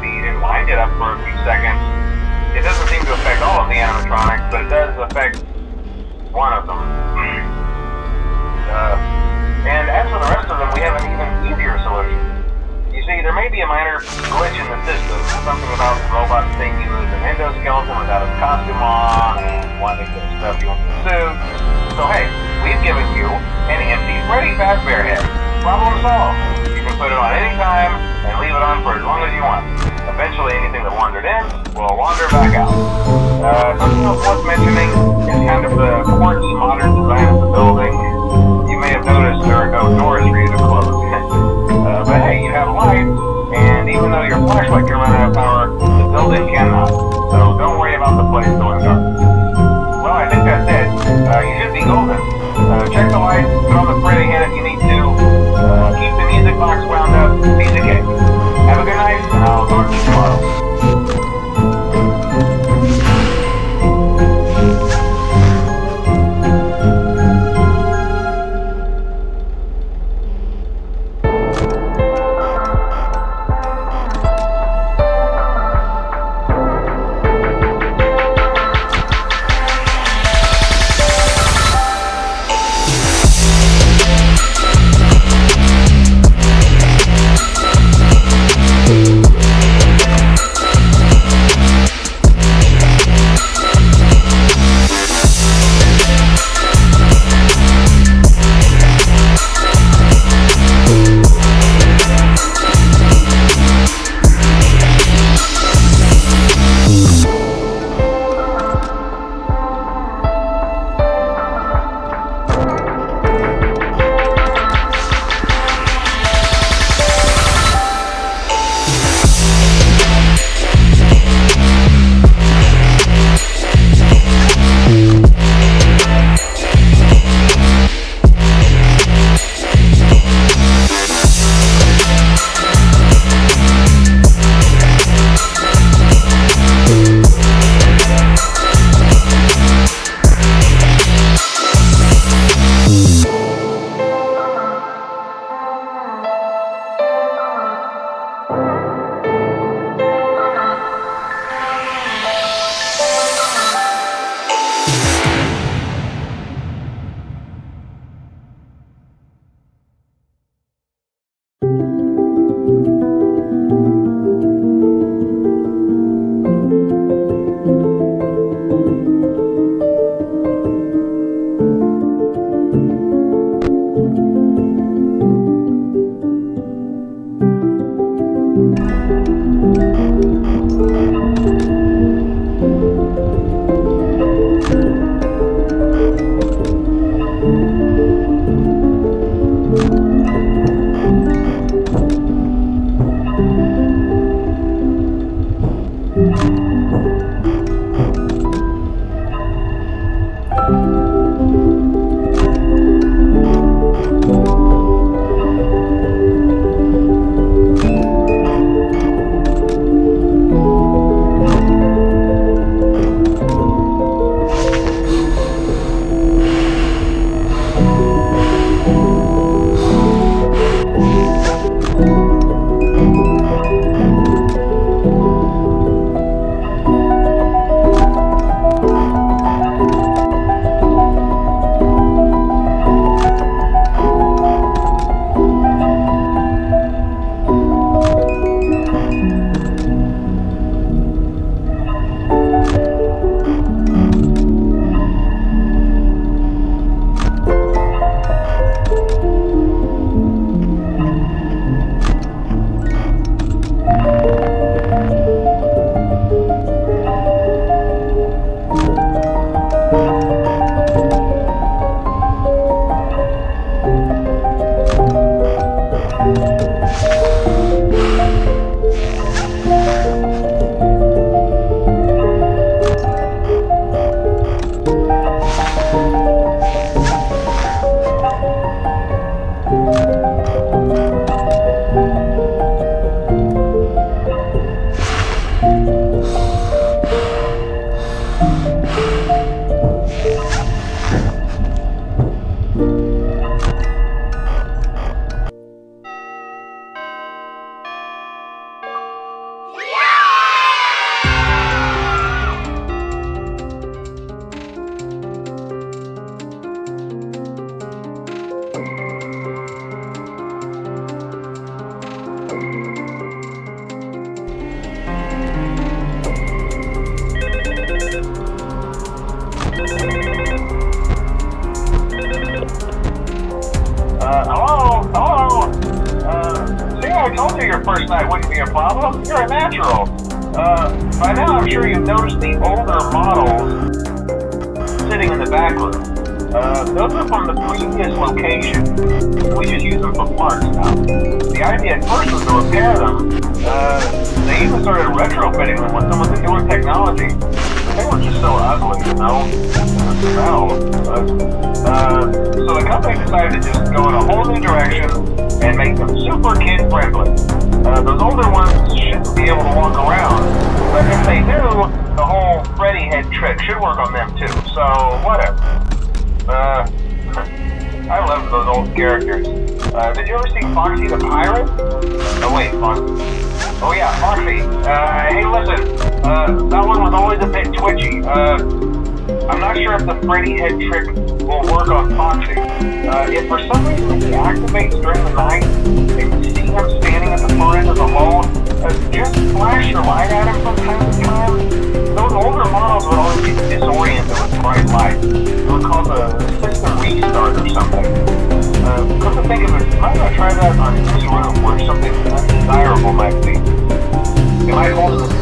feed and wind it up for a few seconds. It doesn't seem to affect all of the animatronics, but it does affect one of them. Uh, and as for the rest of them, we have an even easier solution. You see, there may be a minor glitch in the system, something about the robot being used an endoskeleton without a costume on, and wanting to stuff you into the suit. So hey, we've given you an empty Freddy Fazbear head. Problem solved can put it on any time and leave it on for as long as you want. Eventually, anything that wandered in will wander back out. Uh, something else worth mentioning is kind of the quartz modern design of the building. You may have noticed there are no doors for you to close. uh, but hey, you have light, and even though your flashlight can run out of power, the building cannot. So don't worry about the place going dark. Well, I think that's it. Uh, first night wouldn't be a problem. You're a natural. Uh, by now, I'm sure you've noticed the older models sitting in the back room. Uh, those are from the previous location. We just use them for parts now. The idea at first was to repair them. Uh, they even started retrofitting them with some of the newer technology. They were just so ugly, you know? The smell. Uh, so the company decided to just go in a whole new direction and make them super kid friendly. Uh, those older ones shouldn't be able to walk around, but if they do, the whole Freddy head trick should work on them too. So whatever. Uh, I love those old characters. Uh, did you ever see Foxy the Pirate? Oh wait, Foxy. Oh yeah, Foxy. Uh, hey listen, uh, that one was always a bit twitchy. Uh, I'm not sure if the Freddy head trick will work on Foxy. Uh, if for some reason he activates during the night and you see him standing at the the hall, uh, just flash your light at him from time to time. Those older models would always get disoriented with bright light. It would cause a system restart or something. Uh, come to think of it, might not try that on any room where something undesirable might be. It might hold it in